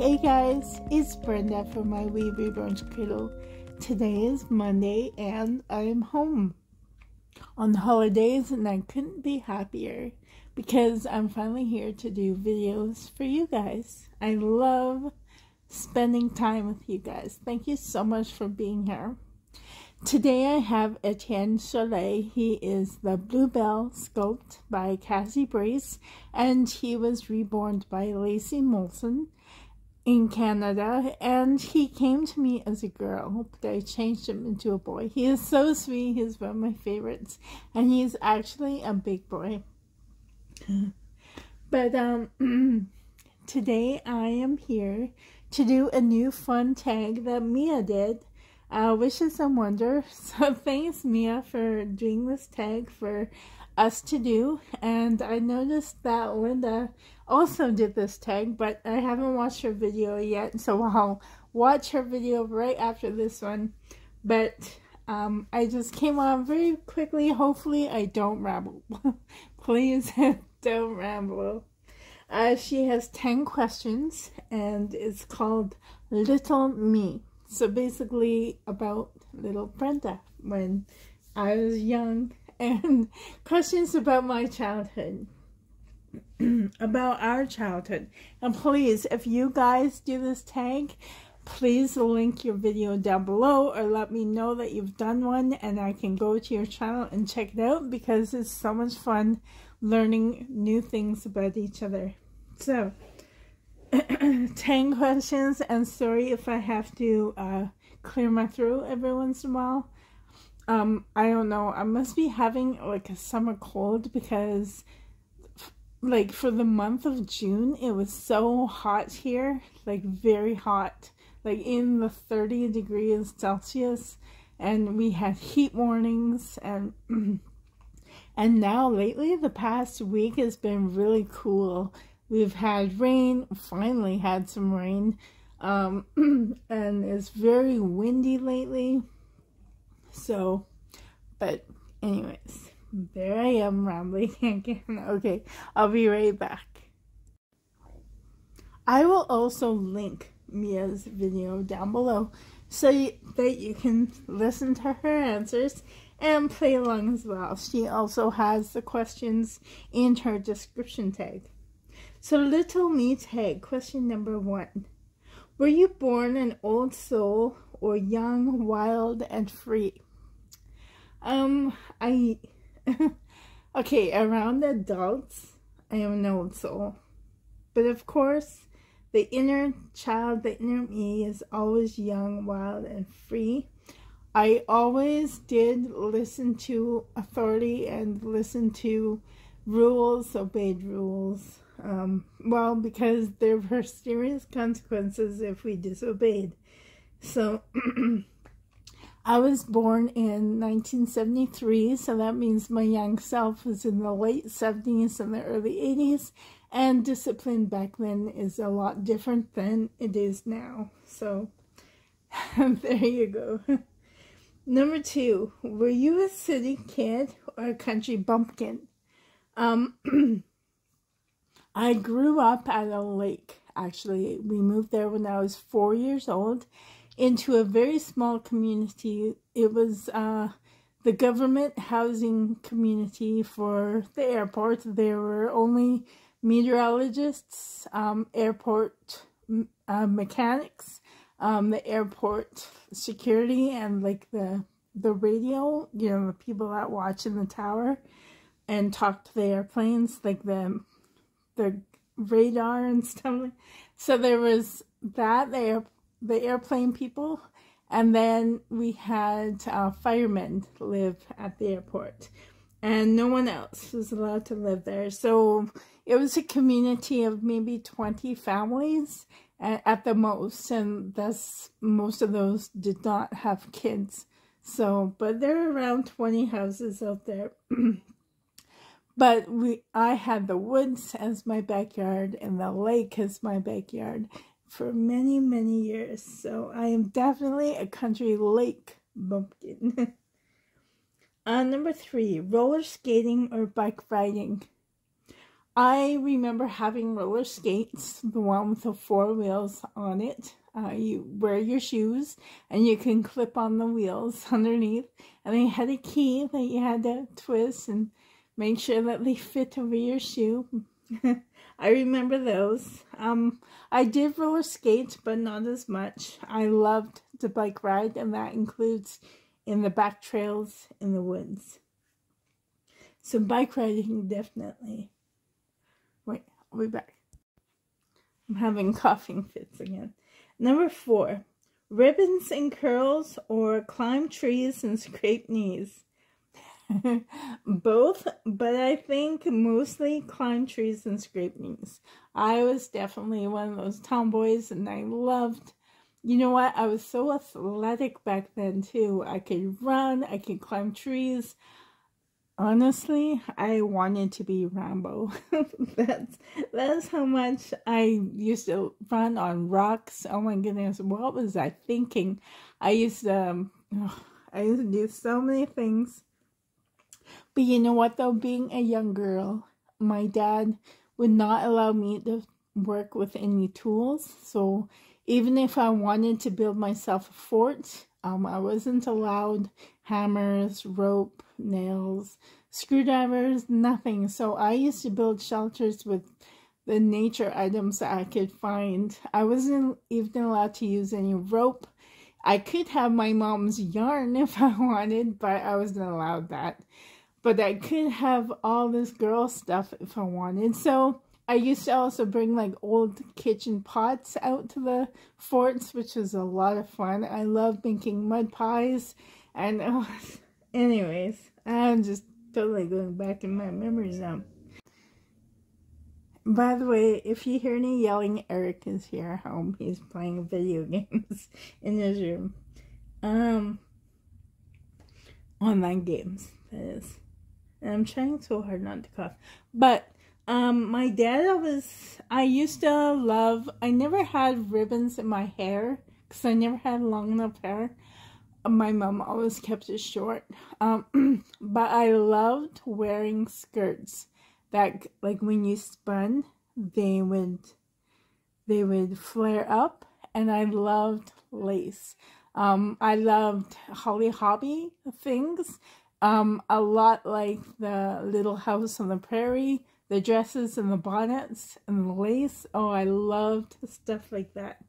Hey guys, it's Brenda from My Wee Reborn's Cradle. Today is Monday and I am home on holidays and I couldn't be happier because I'm finally here to do videos for you guys. I love spending time with you guys. Thank you so much for being here. Today I have Etienne Soleil. He is the Bluebell sculpt by Cassie Brace and he was reborn by Lacey Molson in Canada and he came to me as a girl but I changed him into a boy. He is so sweet. He's one of my favorites and he's actually a big boy. but um today I am here to do a new fun tag that Mia did. Uh, Wishes and Wonder. So thanks Mia for doing this tag for us to do. And I noticed that Linda also did this tag, but I haven't watched her video yet, so I'll watch her video right after this one. But um, I just came on very quickly. Hopefully I don't ramble. Please don't ramble. Uh, she has 10 questions and it's called Little Me. So basically about little Brenda when I was young and questions about my childhood, about our childhood. And please, if you guys do this tag, please link your video down below or let me know that you've done one and I can go to your channel and check it out because it's so much fun learning new things about each other. So, 10 questions and sorry if I have to uh, clear my throat every once in a while um, I don't know. I must be having like a summer cold because like for the month of June, it was so hot here, like very hot, like in the 30 degrees Celsius and we had heat warnings and and now lately the past week has been really cool. We've had rain, finally had some rain. Um, and it's very windy lately so, but anyways, there I am rambling again. Okay, I'll be right back. I will also link Mia's video down below so that you can listen to her answers and play along as well. She also has the questions in her description tag. So little me tag, question number one. Were you born an old soul or young, wild, and free? Um, I, okay, around adults, I am an old soul. But of course, the inner child, the inner me is always young, wild, and free. I always did listen to authority and listen to rules, obeyed rules. Um, well, because there were serious consequences if we disobeyed. So, I was born in 1973, so that means my young self was in the late 70s and the early 80s, and discipline back then is a lot different than it is now. So, there you go. Number two, were you a city kid or a country bumpkin? Um, I grew up at a lake, actually. We moved there when I was four years old, into a very small community. It was uh, the government housing community for the airport. There were only meteorologists, um, airport uh, mechanics, um, the airport security, and like the the radio. You know, the people that watch in the tower and talk to the airplanes, like the the radar and stuff. So there was that. The the airplane people, and then we had uh, firemen live at the airport, and no one else was allowed to live there. So it was a community of maybe 20 families at, at the most, and thus most of those did not have kids. So, but there are around 20 houses out there. but we I had the woods as my backyard and the lake as my backyard for many, many years. So I am definitely a country lake bumpkin. uh, number three, roller skating or bike riding. I remember having roller skates, the one with the four wheels on it. Uh, you wear your shoes and you can clip on the wheels underneath. And they had a key that you had to twist and make sure that they fit over your shoe. I remember those. Um, I did roller skate, but not as much. I loved the bike ride, and that includes in the back trails in the woods. So bike riding, definitely. Wait, I'll be back. I'm having coughing fits again. Number four, ribbons and curls or climb trees and scrape knees. Both, but I think mostly climb trees and scrape knees. I was definitely one of those tomboys and I loved, you know what, I was so athletic back then too. I could run, I could climb trees. Honestly, I wanted to be Rambo. that's that's how much I used to run on rocks. Oh my goodness, what was I thinking? I used to, um, oh, I used to do so many things but you know what, though? Being a young girl, my dad would not allow me to work with any tools. So even if I wanted to build myself a fort, um, I wasn't allowed hammers, rope, nails, screwdrivers, nothing. So I used to build shelters with the nature items I could find. I wasn't even allowed to use any rope. I could have my mom's yarn if I wanted, but I wasn't allowed that but I could have all this girl stuff if I wanted. So I used to also bring like old kitchen pots out to the forts, which was a lot of fun. I love making mud pies. And anyways, I'm just totally going back in my memories now. By the way, if you hear any yelling, Eric is here at home. He's playing video games in his room. Um, online games, that is. And I'm trying so hard not to cough. But um, my dad was. I used to love, I never had ribbons in my hair because I never had long enough hair. My mom always kept it short. Um, but I loved wearing skirts that, like when you spun, they would, they would flare up. And I loved lace. Um, I loved Holly Hobbie things um, a lot like the Little House on the Prairie, the dresses and the bonnets and the lace. Oh, I loved stuff like that.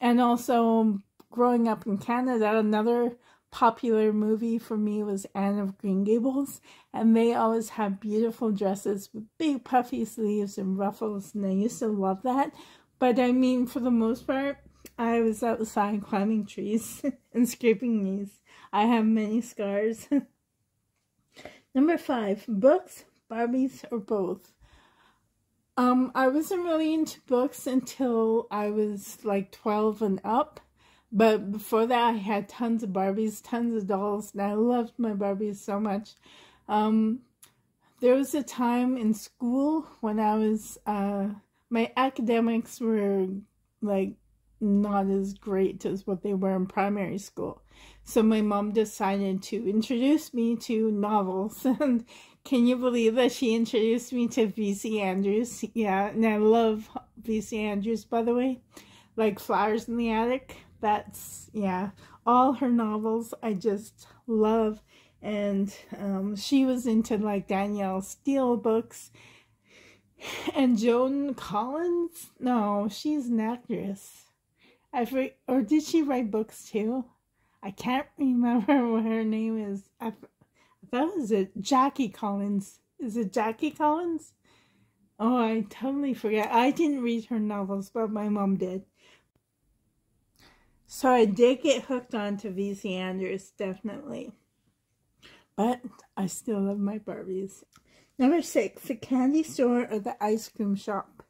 And also, growing up in Canada, another popular movie for me was Anne of Green Gables, and they always have beautiful dresses with big puffy sleeves and ruffles, and I used to love that. But I mean, for the most part, I was outside climbing trees and scraping knees. I have many scars. Number five, books, Barbies, or both. Um, I wasn't really into books until I was like 12 and up. But before that, I had tons of Barbies, tons of dolls, and I loved my Barbies so much. Um, there was a time in school when I was, uh, my academics were like not as great as what they were in primary school. So my mom decided to introduce me to novels. And can you believe that she introduced me to V.C. Andrews? Yeah, and I love V.C. Andrews, by the way. Like Flowers in the Attic. That's, yeah, all her novels I just love. And um, she was into like Danielle Steel books. And Joan Collins? No, she's an actress. I forget, or did she write books too? I can't remember what her name is. I, I thought it was it Jackie Collins. Is it Jackie Collins? Oh, I totally forget. I didn't read her novels, but my mom did. So I did get hooked on to V.C. Andrews, definitely. But I still love my Barbies. Number six, the candy store or the ice cream shop.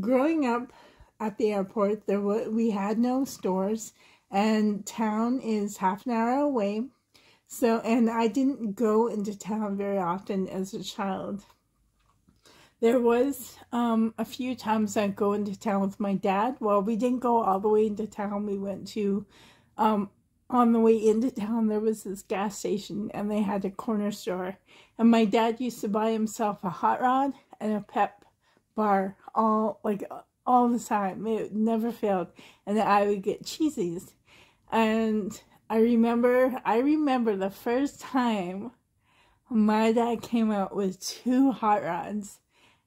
Growing up, at the airport. There were, we had no stores, and town is half an hour away. So, and I didn't go into town very often as a child. There was um, a few times I'd go into town with my dad. Well, we didn't go all the way into town. We went to, um, on the way into town, there was this gas station and they had a corner store. And my dad used to buy himself a hot rod and a pep bar all like all the time. It never failed, and I would get cheesies. And I remember, I remember the first time my dad came out with two hot rods,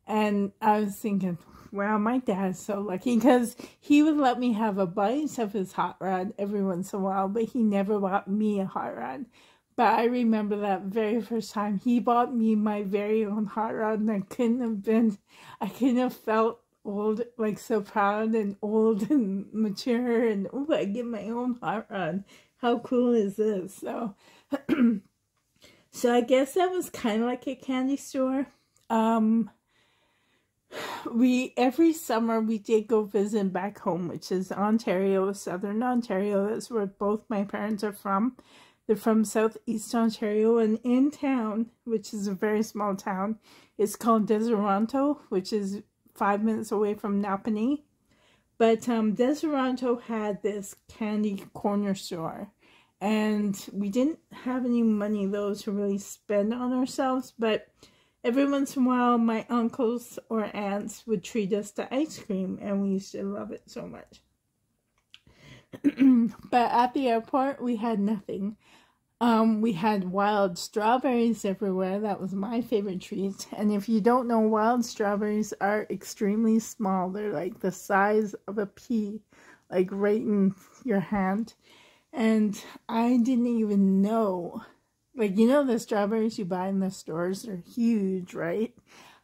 and I was thinking, wow, my dad's so lucky because he would let me have a bite of his hot rod every once in a while, but he never bought me a hot rod. But I remember that very first time he bought me my very own hot rod, and I couldn't have been, I couldn't have felt old, like so proud and old and mature, and oh, I get my own hot rod. How cool is this? So, so I guess that was kind of like a candy store. Um, we every summer we did go visit back home, which is Ontario, Southern Ontario. That's where both my parents are from. They're from Southeast Ontario, and in town, which is a very small town, it's called Deseronto, which is five minutes away from Napanee. But um, Deseronto had this candy corner store, and we didn't have any money though to really spend on ourselves, but Every once in a while, my uncles or aunts would treat us to ice cream, and we used to love it so much. but at the airport, we had nothing. Um, we had wild strawberries everywhere. That was my favorite treat. And if you don't know, wild strawberries are extremely small. They're like the size of a pea, like right in your hand. And I didn't even know like, you know, the strawberries you buy in the stores are huge, right?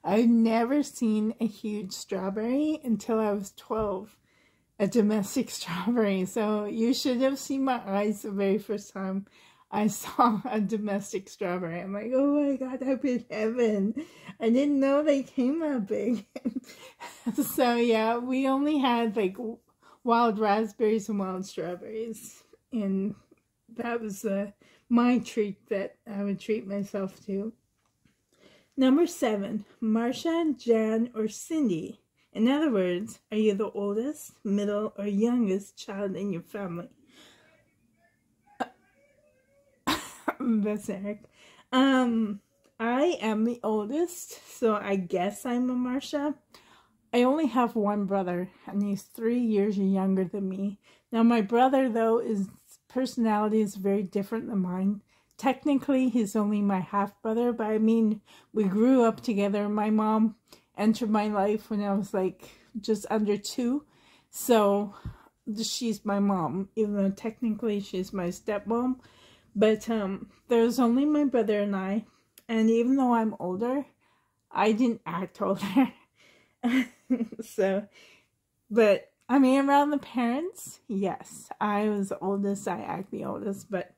I've never seen a huge strawberry until I was 12, a domestic strawberry. So you should have seen my eyes the very first time I saw a domestic strawberry. I'm like, oh my God, I'm in heaven. I didn't know they came that big. so yeah, we only had like wild raspberries and wild strawberries. And that was the my treat that I would treat myself to. Number seven, Marcia, Jan, or Cindy. In other words, are you the oldest, middle, or youngest child in your family? That's Eric. Um, I am the oldest, so I guess I'm a Marcia. I only have one brother, and he's three years younger than me. Now, my brother, though, is personality is very different than mine. Technically, he's only my half brother, but I mean, we grew up together. My mom entered my life when I was like just under two. So she's my mom, even though technically she's my stepmom. But um, there's only my brother and I. And even though I'm older, I didn't act older. so, but I mean, around the parents, yes. I was the oldest, I act the oldest, but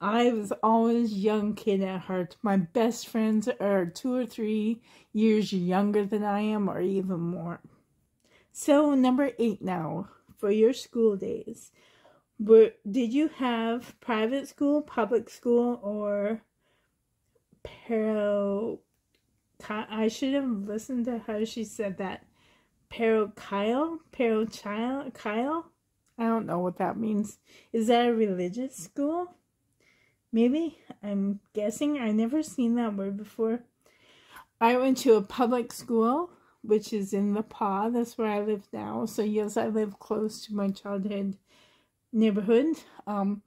I was always young kid at heart. My best friends are two or three years younger than I am, or even more. So, number eight now, for your school days. Were, did you have private school, public school, or paro... I should have listened to how she said that Parochial? Parochial? Kyle? I don't know what that means. Is that a religious school? Maybe? I'm guessing. I never seen that word before. I went to a public school, which is in the Pas. That's where I live now. So yes, I live close to my childhood neighborhood. Um,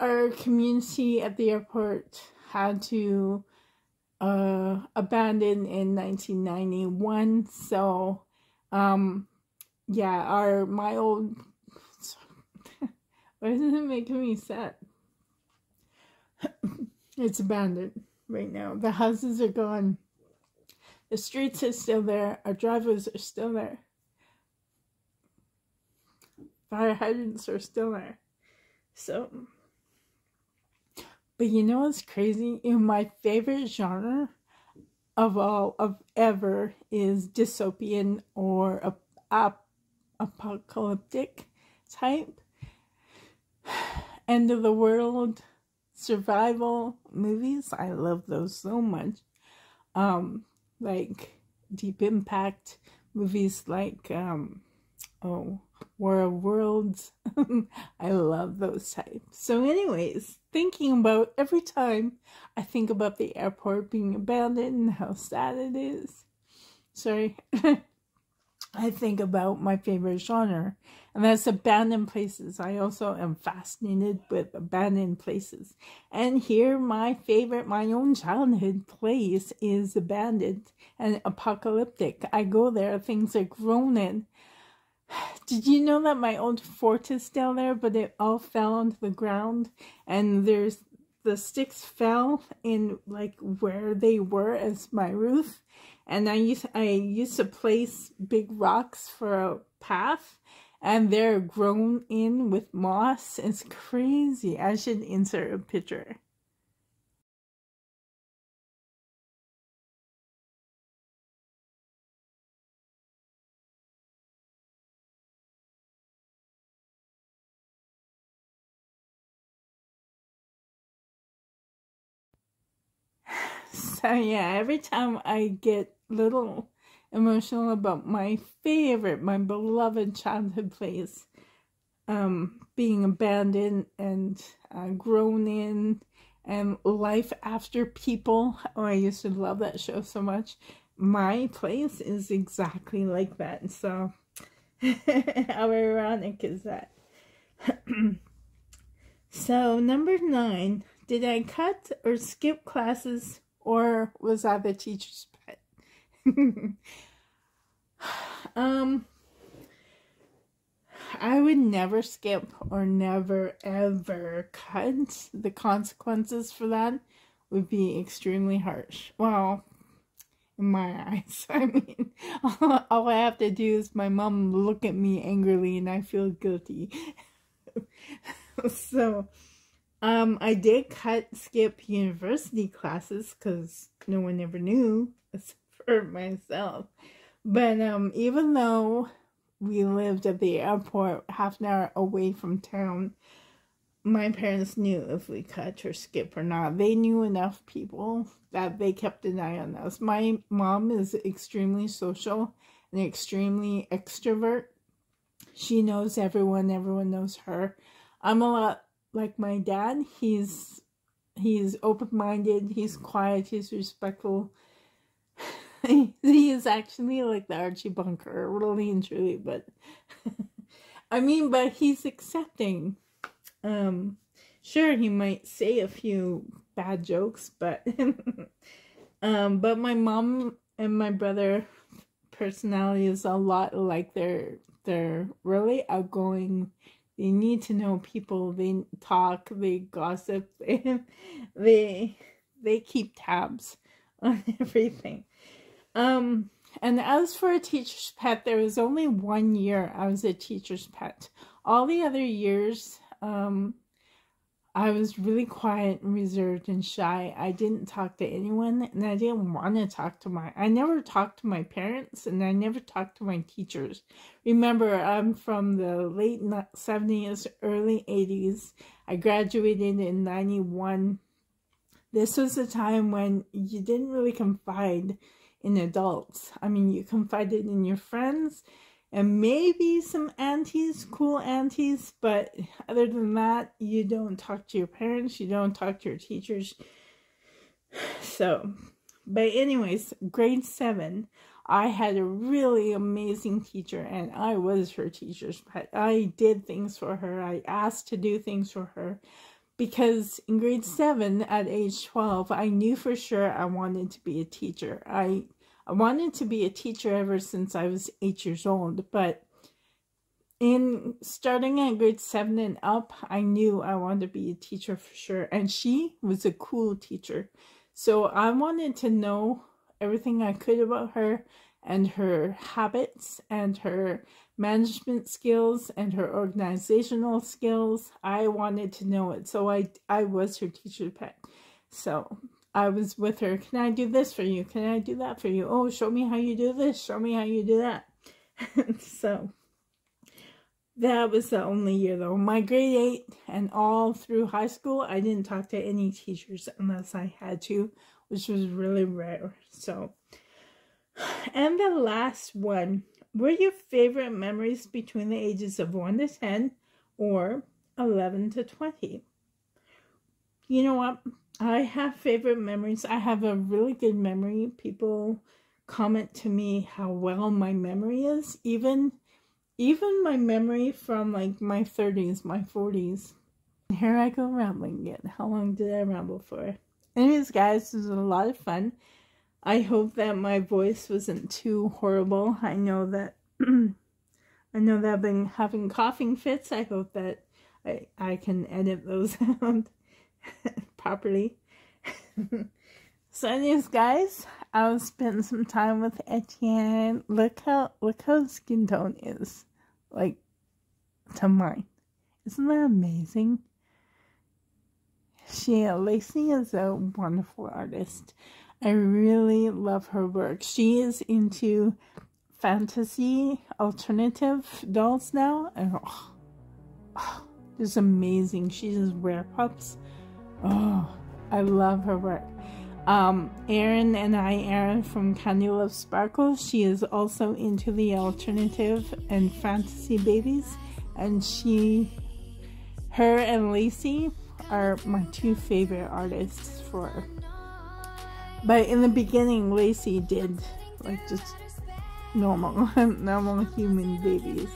our community at the airport had to uh, abandoned in 1991. So, um, yeah, our my old. Why is it making me sad? it's abandoned right now. The houses are gone. The streets are still there. Our driveways are still there. Fire hydrants are still there. So, but you know what's crazy? In my favorite genre of all of ever is dystopian or ap- ap- apocalyptic type. End of the world survival movies. I love those so much. Um, like Deep Impact movies like um, oh War of Worlds. I love those types. So, anyways, thinking about every time I think about the airport being abandoned and how sad it is. sorry, I think about my favorite genre, and that's abandoned places. I also am fascinated with abandoned places. And here, my favorite, my own childhood place is abandoned and apocalyptic. I go there, things are grown in. Did you know that my old fort is still there, but it all fell onto the ground, and there's the sticks fell in like where they were as my roof and I used I used to place big rocks for a path and they're grown in with moss. It's crazy. I should insert a picture. Yeah, every time I get little emotional about my favorite, my beloved childhood place um, being abandoned and uh, grown in, and life after people. Oh, I used to love that show so much. My place is exactly like that. So, how ironic is that? so, number nine, did I cut or skip classes or was I the teacher's pet? um, I would never skip or never ever cut. The consequences for that would be extremely harsh. Well, in my eyes. I mean, all, all I have to do is my mom look at me angrily and I feel guilty. so, um, I did cut skip university classes because no one ever knew for myself. But um, even though we lived at the airport half an hour away from town, my parents knew if we cut or skip or not. They knew enough people that they kept an eye on us. My mom is extremely social and extremely extrovert. She knows everyone, everyone knows her. I'm a lot like my dad. He's he's open minded. He's quiet. He's respectful. he is actually like the Archie Bunker, really and truly. But I mean, but he's accepting. Um, sure, he might say a few bad jokes, but um, but my mom and my brother personality is a lot like they're they're really outgoing they need to know people. They talk they gossip they they, keep tabs on everything. Um and as for a teacher's pet there was only one year i was a teacher's pet. All the other years um I was really quiet and reserved and shy. I didn't talk to anyone and I didn't want to talk to my I never talked to my parents and I never talked to my teachers. Remember, I'm from the late 70s, early 80s. I graduated in 91. This was a time when you didn't really confide in adults. I mean, you confided in your friends and maybe some aunties, cool aunties, but other than that, you don't talk to your parents, you don't talk to your teachers. So, but anyways, grade seven, I had a really amazing teacher, and I was her teacher's pet. I did things for her, I asked to do things for her. Because in grade seven, at age 12, I knew for sure I wanted to be a teacher. I I wanted to be a teacher ever since I was eight years old, but in starting at grade seven and up, I knew I wanted to be a teacher for sure. And she was a cool teacher. So I wanted to know everything I could about her and her habits and her management skills and her organizational skills. I wanted to know it. So I I was her teacher pet. So I was with her. Can I do this for you? Can I do that for you? Oh, show me how you do this. Show me how you do that. so that was the only year though. My grade eight and all through high school, I didn't talk to any teachers unless I had to, which was really rare. So, and the last one, were your favorite memories between the ages of 1 to 10 or 11 to 20? You know what? I have favorite memories. I have a really good memory. People comment to me how well my memory is, even even my memory from like my 30s, my 40s. Here I go rambling again. How long did I ramble for? Anyways, guys, this was a lot of fun. I hope that my voice wasn't too horrible. I know that I know that I've been having coughing fits. I hope that I I can edit those out properly. so anyways, guys, I'll spend some time with Etienne. Look how look how skin tone is. Like to mine. Isn't that amazing? She Lacey is a wonderful artist. I really love her work. She is into fantasy alternative dolls now. And oh, oh, just amazing. She does rare pups. Oh, I love her work. Um, Erin and I, Erin from Candy Love Sparkle, she is also into the alternative and fantasy babies. And she, her and Lacey are my two favorite artists for. But in the beginning, Lacey did like just normal, normal human babies.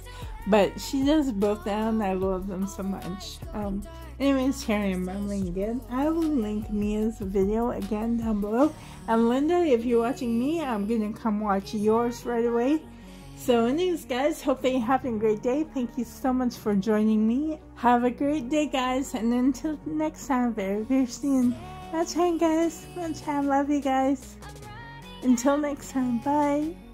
But she does both now, and I love them so much. Um, anyways, here I am rambling again. I will link Mia's video again down below. And Linda, if you're watching me, I'm gonna come watch yours right away. So anyways, guys, hope that you're having a great day. Thank you so much for joining me. Have a great day, guys. And until next time, very, very soon. Much time, guys. Much time. Love you guys. Until next time. Bye.